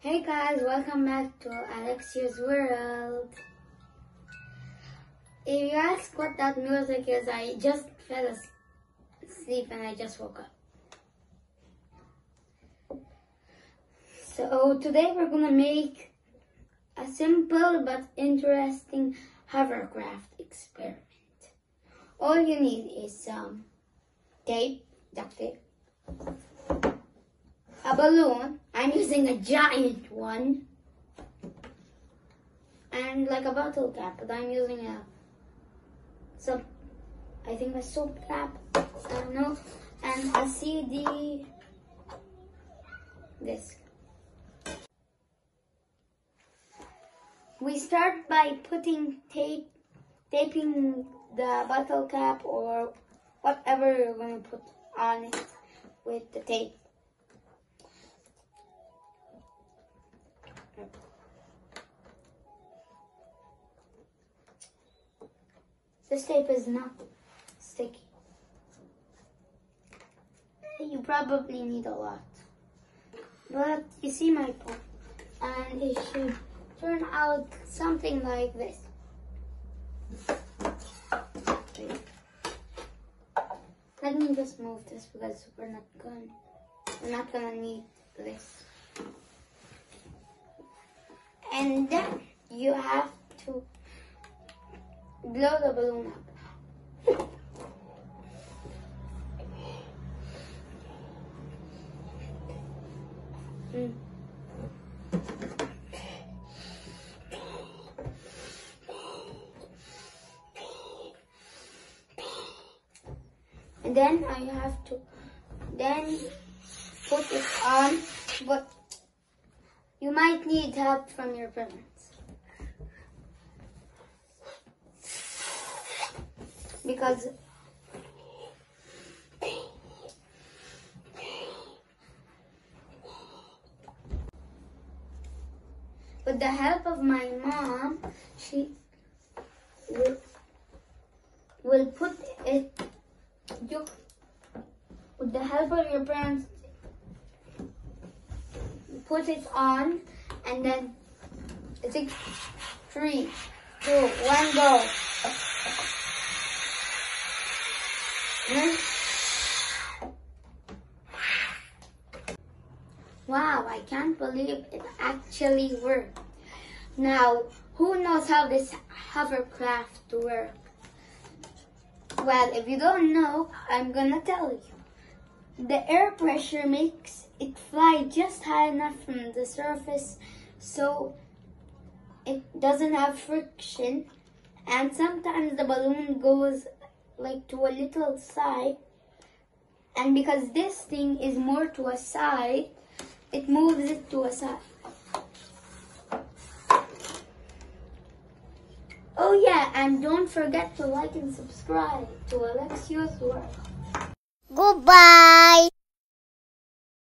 Hey guys, welcome back to Alexio's World. If you ask what that music is, I just fell asleep and I just woke up. So today we're gonna make a simple but interesting hovercraft experiment. All you need is some tape, duct tape, a balloon. I'm using a giant one. And like a bottle cap, but I'm using a some I think a soap cap. I don't know. And a CD disc. We start by putting tape taping the bottle cap or whatever you're gonna put on it with the tape. This tape is not sticky. You probably need a lot. But you see my point. And it should turn out something like this. Let me just move this because we're not going we're not gonna need this. And then you have to blow the balloon up. Mm. And then I have to then put it on, but you might need help from your parents. Because with the help of my mom, she will, will put it you with the help of your parents put it on and then think three, two, one go. Wow, I can't believe it actually worked. Now, who knows how this hovercraft works? Well, if you don't know, I'm gonna tell you. The air pressure makes it fly just high enough from the surface so it doesn't have friction and sometimes the balloon goes like to a little side. And because this thing is more to a side it moves it to a side. Oh yeah and don't forget to like and subscribe to Alexio's World. Goodbye.